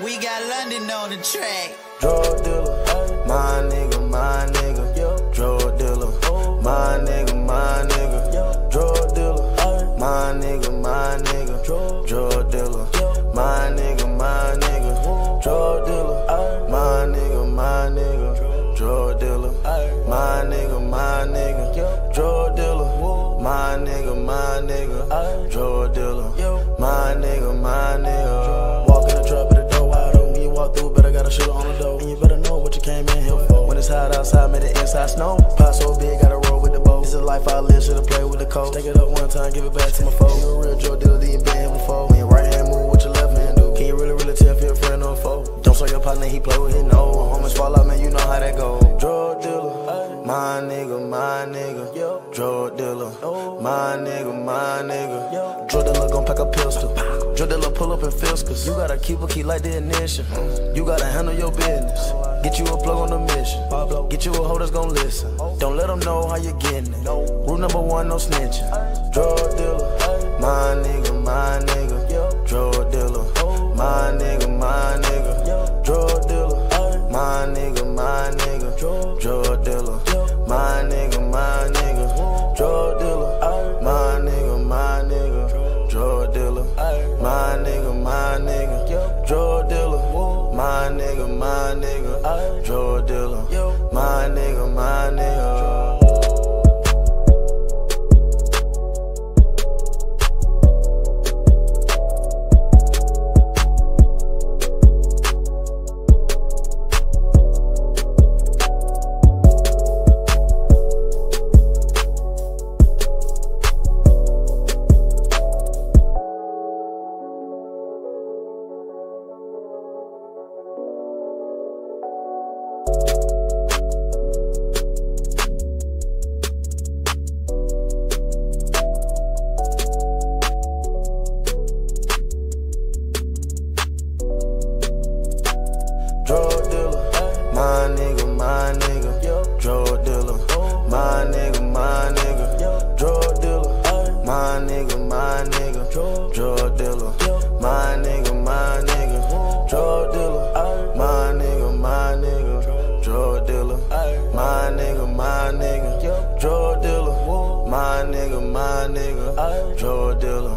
We got London on the track. Drug dealer, my nigga, hot outside, make the inside snow. Pot so big, gotta roll with the bow. This is life I live, should've played with the coach. Take it up one time, give it back to my foe. You a real drug dealer, you been here before. When your right hand move, what your left hand do? Can you really, really tell if you're a friend or foe? Don't show your partner, he play with his nose. Homies fall out, man, you know how that go. Drug dealer, my nigga, my nigga. Drug dealer, my nigga, my nigga. Drug dealer gon' pack a pistol. Dealer pull up in Fiscus. You gotta keep a key like the ignition. You gotta handle your business. Get you a plug on the mission. Get you a hoe that's gon' listen. Don't let them know how you getting it. Rule number one, no snitching. Drug dealer, my nigga, my nigga. Drug dealer, Drug dealer, nigga. Drug dealer,